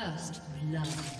First blood.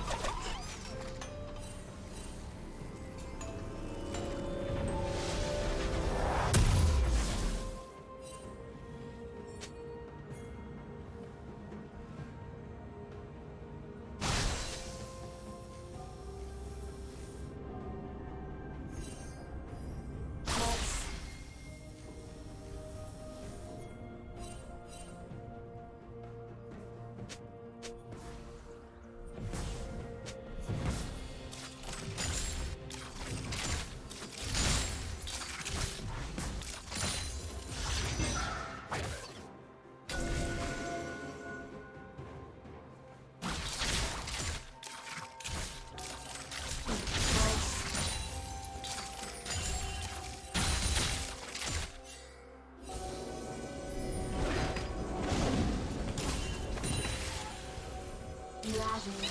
Thank you.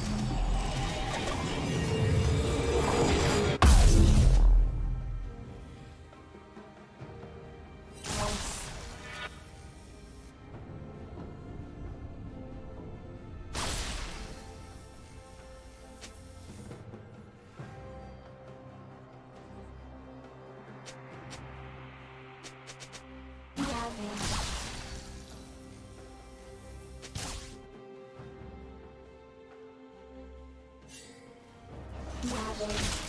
Bravo. summoner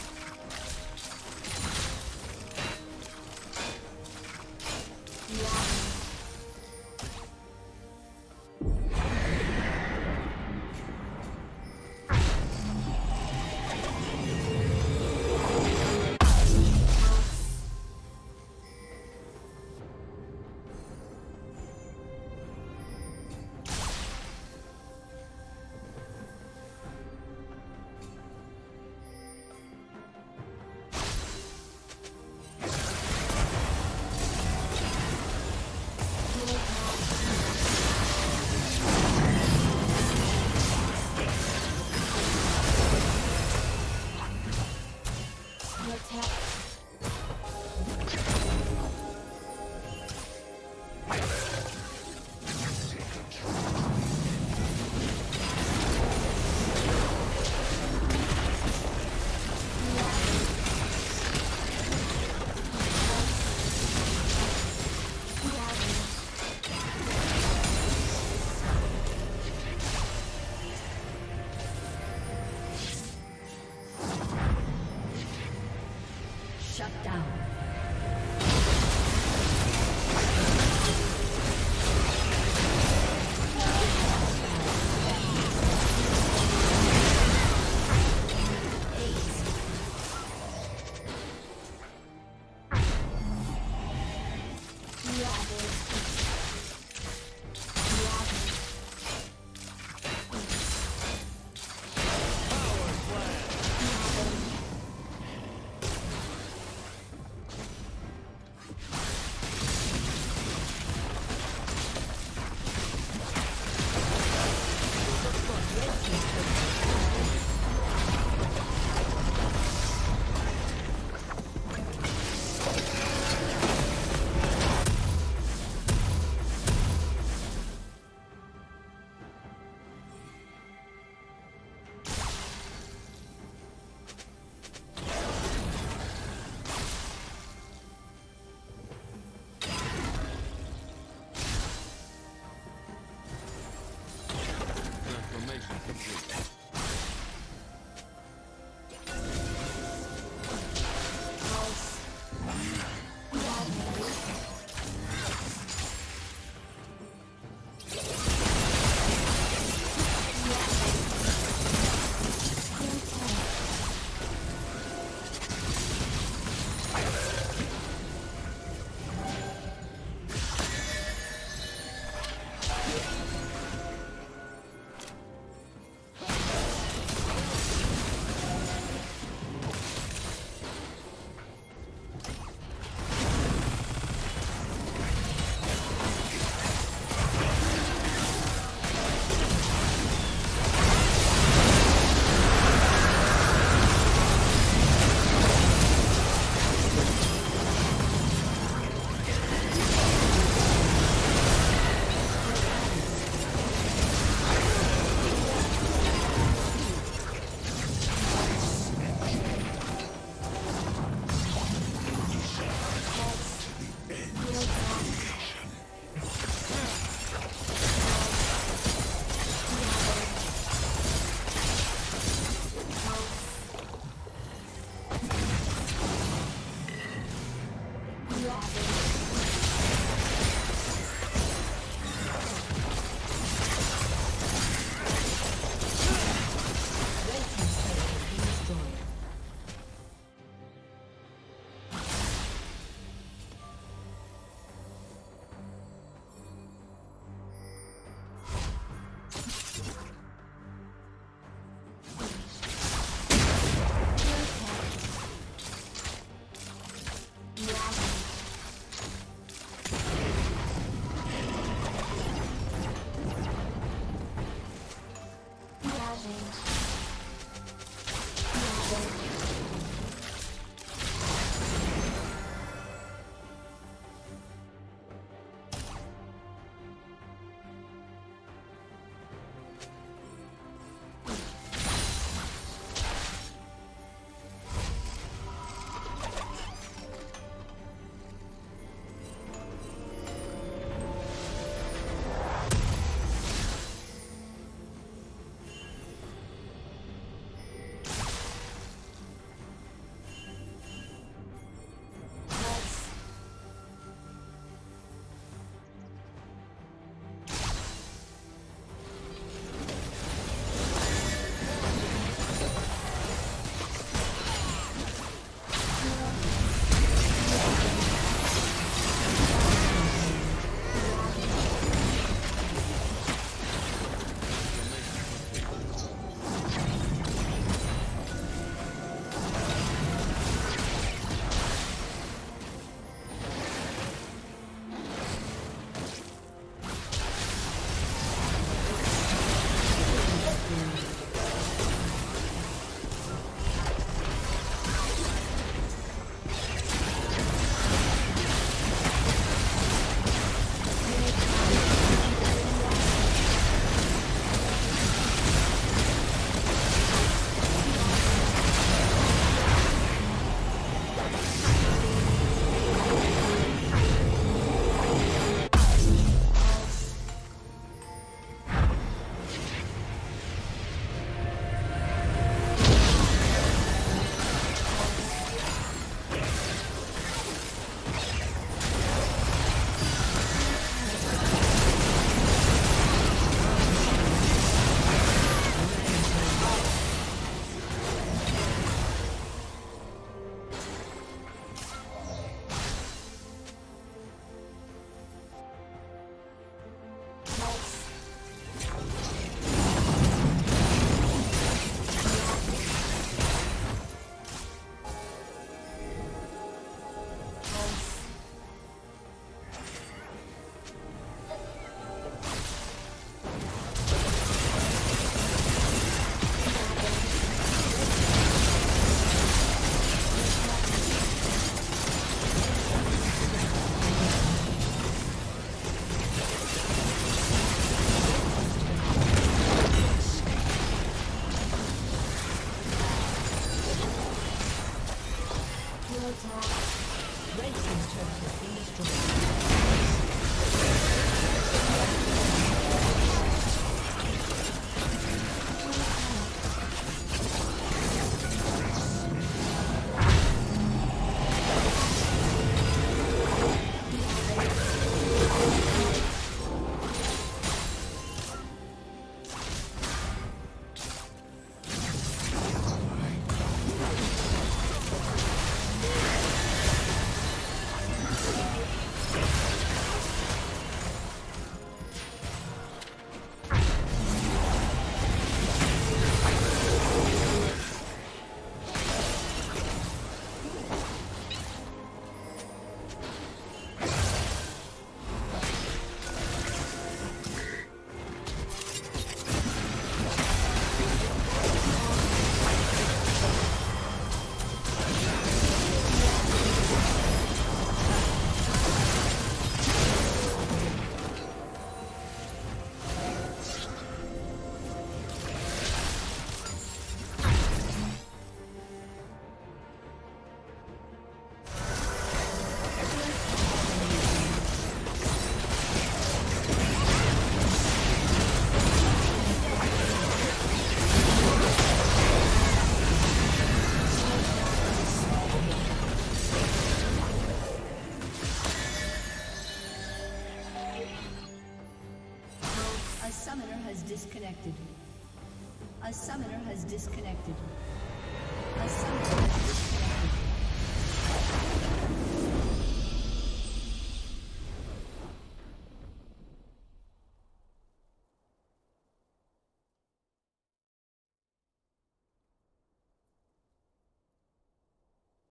disconnected.